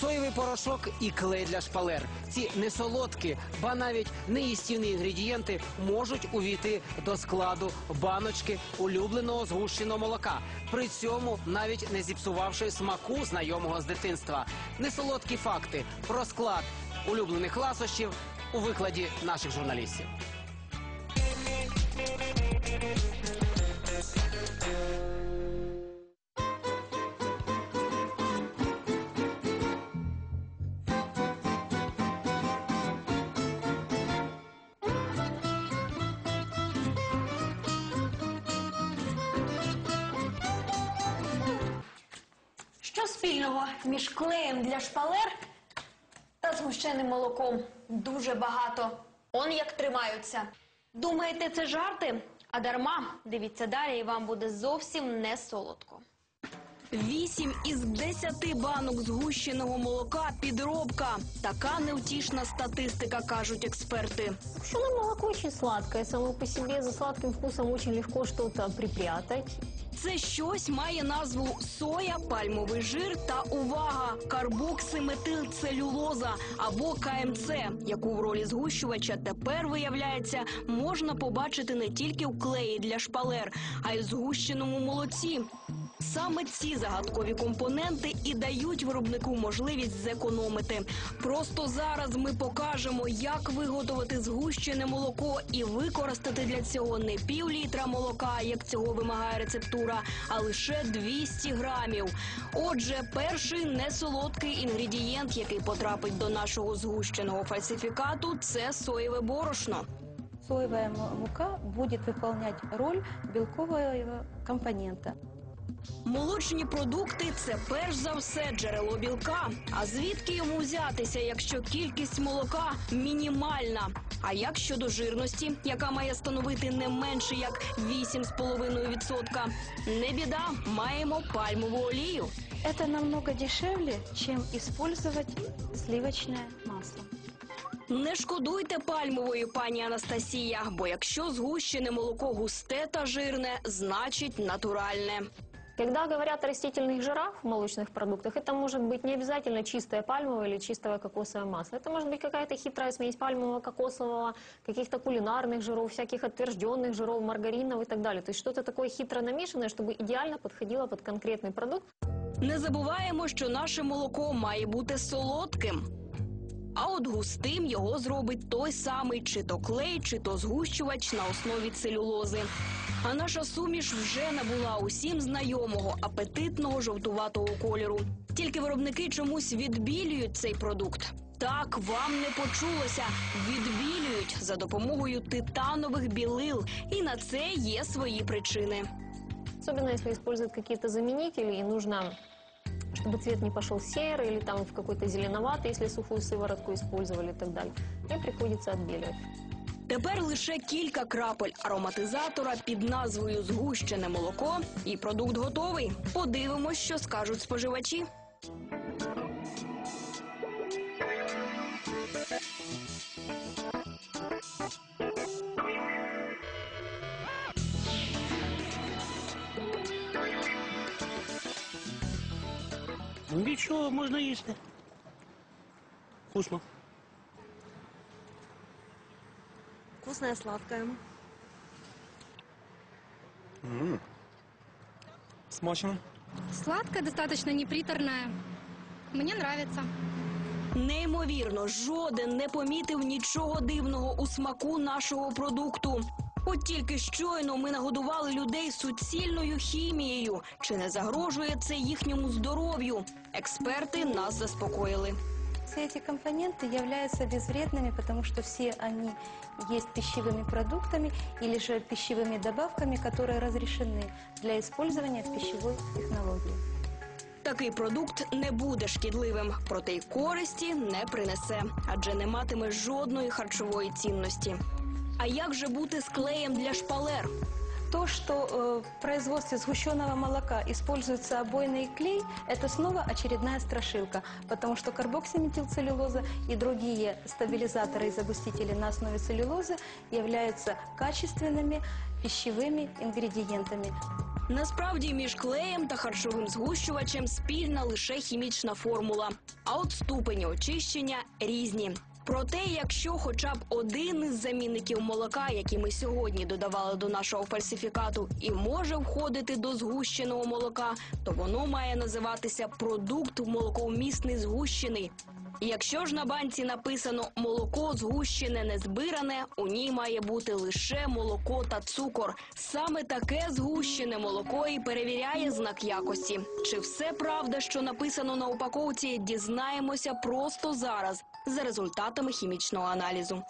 соєвий порошок і клей для шпалер. Ці несолодкі, ба навіть неїстівні інгредієнти можуть увійти до складу баночки улюбленого згущеного молока. При цьому навіть не зіпсувавши смаку знайомого з дитинства. Несолодкі факти про склад улюблених ласощів у викладі наших журналістів. Що спільного між клеєм для шпалер та згущеним молоком? Дуже багато. Он як тримаються. Думаєте, це жарти? А дарма. Дивіться далі, і вам буде зовсім не солодко. Вісім із десяти банок згущеного молока підробка. Така невтішна статистика, кажуть експерти. Пшеное молоко очень сладкое, само по себе за сладким вкусом очень легко что-то припрятать. Це щось має назву соя, пальмовий жир та увага карбоксиметилцелюлоза або КМЦ, яку в ролі згущувача тепер виявляється можна побачити не тільки в клеї для шпалер, а й в згущеному молоці. Саме ці загадкові компоненти і дають виробнику можливість зекономити. Просто зараз ми покажемо, як виготовити згущене молоко і використати для цього не пів літра молока, як цього вимагає рецептура, а лише 200 грамів. Отже, перший несолодкий інгредієнт, який потрапить до нашого згущеного фальсифікату, це соєве борошно. Соевая мука будет выполнять роль белкового компонента. Молочні продукти це перш за все джерело білка. А звідки йому взятися, якщо кількість молока мінімальна? А як щодо жирності, яка має становити не менше як 8,5%? Не біда, маємо пальмову олію. Это намного дешевле, чем использовать сливочное масло. Не шкодуйте пальмової, пані Анастасія, бо якщо згущене молоко густе та жирне, значить натуральне. Когда говорят о растительных жирах в молочных продуктах, это может быть не обязательно чистое пальмовое или чистое кокосовое масло. Это может быть какая-то хитрая смесь пальмового, кокосового, каких-то кулинарных жиров, всяких отвержденных жиров, маргаринов и так далее. То есть что-то такое хитро намешанное, чтобы идеально подходило под конкретный продукт. Не забуваємо, що наше молоко має бути солодким. А от густим його зробить той самий чи то клей, чи то згущувач на основі целюлози. А наша суміш вже набула усім знайомого апетитного жовтуватого кольору. Тільки виробники чомусь відбілюють цей продукт. Так, вам не почулося. Відбілюють за допомогою титанових білил. І на це є свої причини. Особенно если используют какие-то заменители и нужно чтобы цвет не пошел серый или там в какой-то зеленоватый, если сухую сыворотку использовали и так далее. И приходится отбеливать. Тепер лише кілька крапель ароматизатора під назвою Згущене молоко, і продукт готовий. Подивимось, що скажуть споживачі. Нічого, можна їсти. Вкусно. Вкусное, сладкое. Смачно. Сладкое, достаточно неприторное. Мне нравится. Неймовірно, жоден не помітив нічого дивного у смаку нашого продукту. От тільки щойно ми нагодували людей суцільною хімією. Чи не загрожує це їхньому здоров'ю? Експерти нас заспокоїли. Все эти компоненты являются безвредными, потому что все они есть пищевыми продуктами или же пищевыми добавками, которые разрешены для использования в пищевой технологии. Такий продукт не буде шкідливим, проте й користі не принесе, адже не матиме жодної харчової цінності. А як же бути з клеєм для шпалер? То, что э, в производстве сгущенного молока используется обойный клей, это снова очередная страшилка, потому что карбоксиметилцеллюлоза и другие стабилизаторы и загустители на основе целлюлозы являются качественными пищевыми ингредиентами. Насправді між клеєм та харчовим згущувачем спільна лише хімічна формула, а от ступені очищення різні. Проте, якщо хоча б один із замінників молока, який ми сьогодні додавали до нашого фальсифікату, і може входити до згущеного молока, то воно має називатися продукт молоковмісний згущений. Якщо ж на банці написано молоко згущене не збиране, у ній має бути лише молоко та цукор. Саме таке згущене молоко і перевіряє знак якості. Чи все правда, що написано на упаковці, дізнаємося просто зараз за результатами хімічного аналізу.